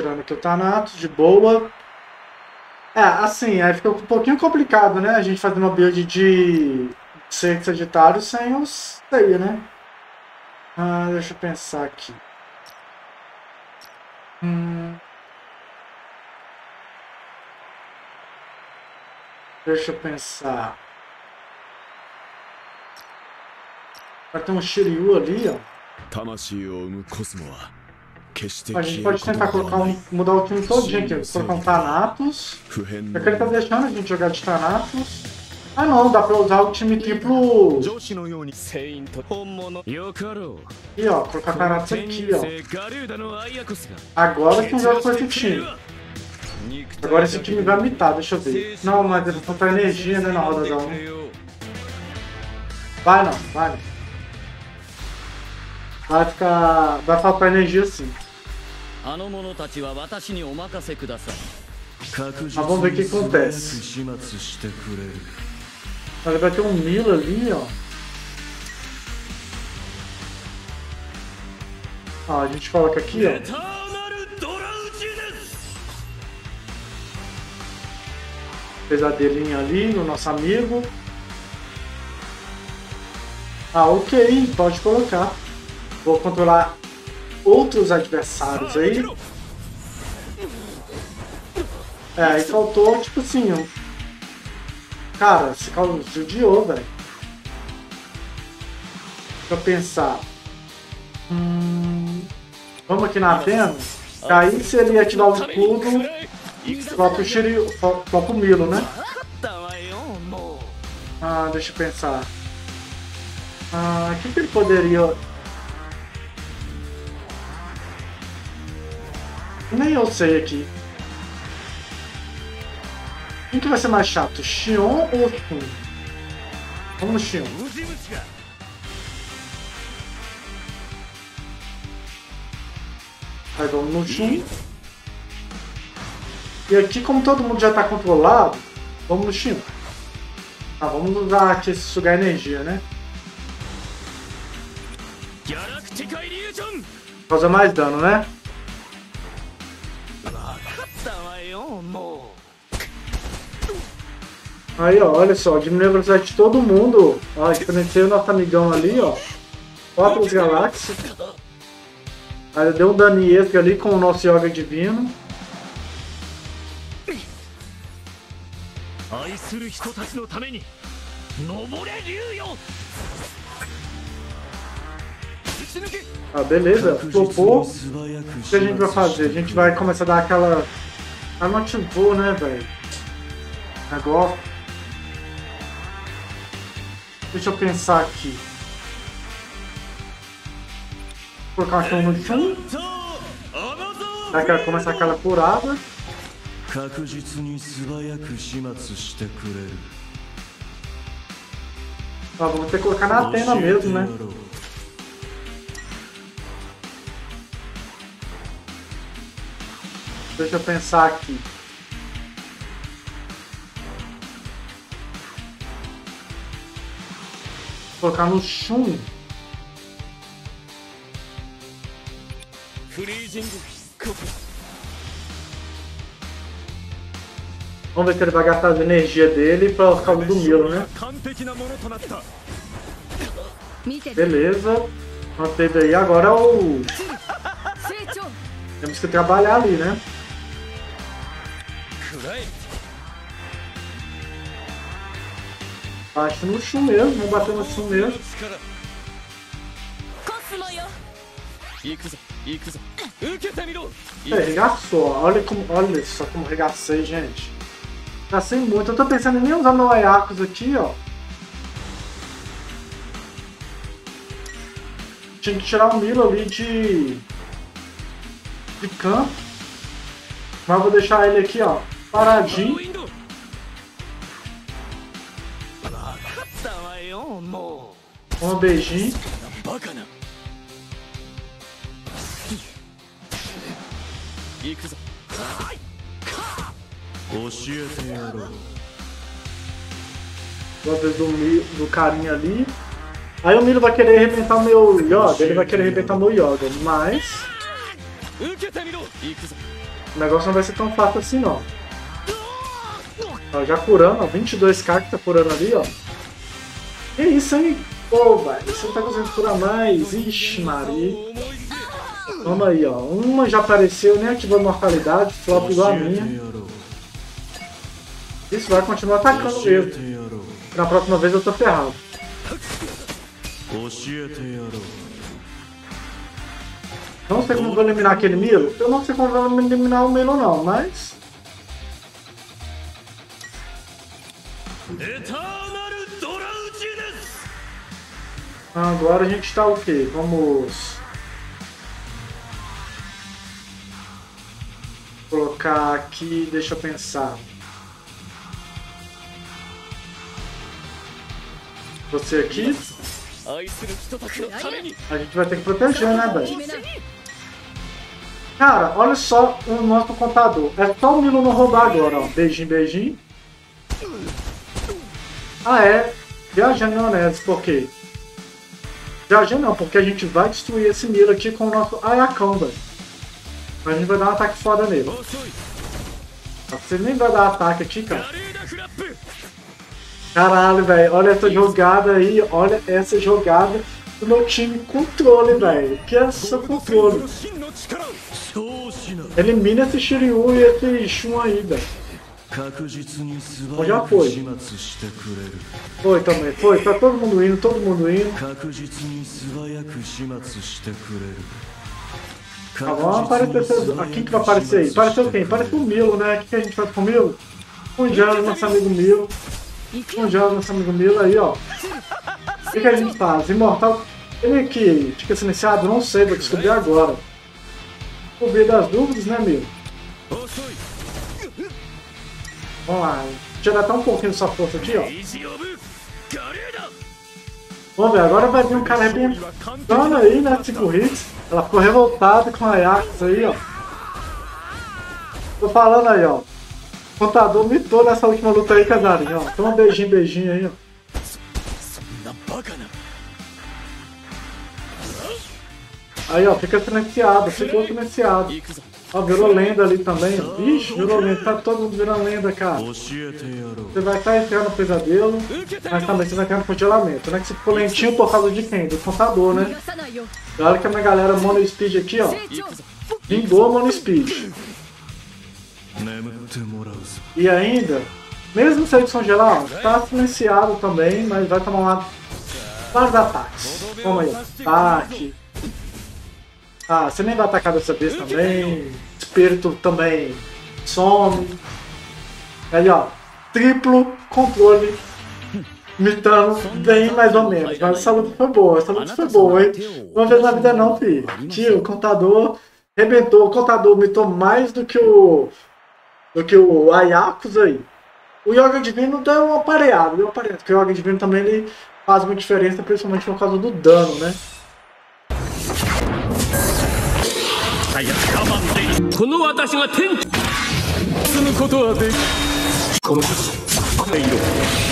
Tirando aqui o Thanatos, de boa. É, assim, aí fica um pouquinho complicado, né? A gente fazer uma build de ser Sagitário sem os Seiya, né? Ah, deixa eu pensar aqui. Hum... Deixa eu pensar. Vai ter um Shiryu ali, ó. A gente pode tentar colocar um, mudar o time todinho aqui. Colocar um Thanatos. É que ele tá deixando a gente jogar de Thanatos. Ah não, dá pra usar o time triplo. Aqui ó, colocar Thanatos aqui ó. Agora que eu jogo com esse time. Agora esse time vai mitar, deixa eu ver. Não, mas ele falta energia né, na roda da 1. Vai não, vai não. Vai ficar. Vai faltar energia sim. Mas vamos ver o que acontece. Vai ter um Milo ali, ó. Ó, a gente coloca aqui, ó. Pesadelinho ali no nosso amigo. Ah, ok, pode colocar. Vou controlar outros adversários aí. É, e faltou, tipo assim, um... cara, se judiou, velho. Eu pensar. Hum... Vamos aqui na Atena. Aí se ele ativar o escudo, flopa o, Shiryu, flopa o Milo, né? Ah, deixa eu pensar. Ah, o que, que ele poderia Nem eu sei aqui. Quem que vai ser mais chato, Xion ou Shun? Vamos no Xion. Aí vamos no Shun. E aqui, como todo mundo já está controlado, vamos no Xion. Tá, vamos usar aqui esse sugar energia, né? Fazer mais dano, né? Aí, ó, olha só, diminui a velocidade de todo mundo. Ó, diferenciei o nosso amigão ali, ó. Quatro galáxias. Aí deu um dano extra ali com o nosso Yoga Divino. Ah, beleza. Flopou. O que a gente vai fazer? A gente vai começar a dar aquela... Ah, não ativou, né, velho? Agora... Deixa eu pensar aqui. Vou colocar uma no chão. Aí ela começa aquela curada. Ah, vamos ter que colocar na antena mesmo, né? Deixa eu pensar aqui. colocar no Shun. Vamos ver se ele vai gastar a energia dele para causa do Milo, né? Beleza. Manteve aí. Agora é o... Temos que trabalhar ali, né? Acho no chum mesmo, vamos bater no chum mesmo. É, regaçou, olha, como, olha só como regacei, gente. Regacei muito, eu tô pensando em nem usar meu Ayakos aqui, ó. Tinha que tirar o Milo ali de... de campo. Mas vou deixar ele aqui, ó, paradinho. Um beijinho. Gosto do, do carinha ali. Aí o Milo vai querer arrebentar meu Yoga, ele vai querer arrebentar meu Yoga, mas... O negócio não vai ser tão fácil assim, não. Ó, já curando, ó. 22k que tá curando ali, ó. Que isso, hein? Pô, velho. Você não tá conseguindo curar mais. Ixi, Maria. Vamos aí, ó. Uma já apareceu, nem ativou mortalidade. Flop igual a minha. Isso vai continuar atacando mesmo. Na próxima vez eu tô ferrado. Não sei como vou eliminar aquele Milo. Eu não sei como vou eliminar o Milo não, mas... Agora a gente tá o quê? Vamos... Colocar aqui, deixa eu pensar. Você aqui. A gente vai ter que proteger, né, velho? Cara, olha só o nosso contador. É só o Milo não roubar agora, ó. Beijinho, beijinho. Ah, é. Viajando maionese, por quê? Viajando não, porque a gente vai destruir esse Milo aqui com o nosso Ayakão, velho. A gente vai dar um ataque foda nele. Você nem vai dar ataque aqui, cara. Caralho, velho. Olha essa jogada aí. Olha essa jogada do meu time controle, velho. Que é essa controle. Elimina esse Shiryu e esse Shun aí, velho. Bom, já foi. Foi também, foi. Tá todo mundo indo, todo mundo indo. Tá, vamos aparecer. Aqui que vai aparecer aí. Apareceu quem? Apareceu o Milo, né? O que, que a gente faz com o Milo? Congela nosso amigo Milo. Congela nosso amigo Milo aí, ó. O que, que a gente faz? Imortal. Ele que fica silenciado? Não sei, vou descobrir agora. Via das dúvidas, né, Milo? Vamos lá. Tirar até um pouquinho dessa força aqui, ó. Vamos ver, agora vai vir um cara arrebentando aí, né? 5 hits. Ela ficou revoltada com a Ajax aí, ó. Tô falando aí, ó. O contador mitou nessa última luta aí, Casarinho, ó. Toma um beijinho, beijinho aí, ó. Aí, ó, fica silenciado, ficou silenciado. Ó, virou lenda ali também. Ixi, virou lenda. Tá todo mundo virando lenda, cara. Você vai estar entrando no pesadelo, mas também você vai estar no congelamento, né? Que você ficou lentinho por causa de quem? Do contador, né? olha que a minha galera Mono Speed aqui, ó. Vingou Mono Speed. E ainda, mesmo sem descongelar, tá silenciado também, mas vai tomar uma... vários ataques. Como aí, ataque, ah, você nem vai atacar dessa vez também. Espírito também some. Aí, ó. Triplo controle. Imitando bem mais ou menos. Mas essa luta foi boa. Essa luta foi boa, hein? Uma vez na vida não, filho. Tio, o contador rebentou. O contador imitou mais do que o. do que o Ayakus aí. O Yoga Divino deu uma pareada, deu uma pareada. Porque o Yoga Divino também ele faz uma diferença, principalmente por causa do dano, né? この私が天すむことはできこの年これ色